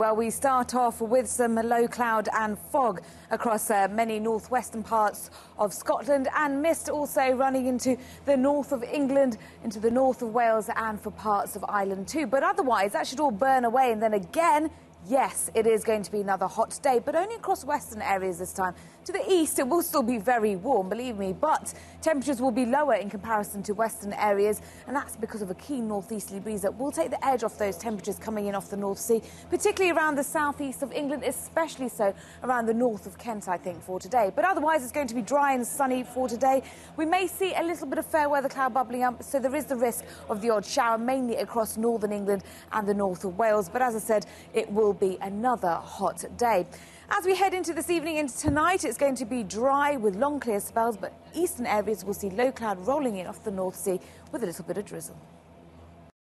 Well, we start off with some low cloud and fog across uh, many northwestern parts of Scotland and mist also running into the north of England, into the north of Wales and for parts of Ireland too. But otherwise, that should all burn away and then again Yes, it is going to be another hot day, but only across western areas this time. To the east, it will still be very warm, believe me, but temperatures will be lower in comparison to western areas, and that's because of a keen northeasterly breeze that will take the edge off those temperatures coming in off the North Sea, particularly around the southeast of England, especially so around the north of Kent, I think, for today. But otherwise, it's going to be dry and sunny for today. We may see a little bit of fair weather cloud bubbling up, so there is the risk of the odd shower, mainly across northern England and the north of Wales. But as I said, it will will be another hot day. As we head into this evening and tonight, it's going to be dry with long clear spells, but eastern areas will see low cloud rolling in off the North Sea with a little bit of drizzle.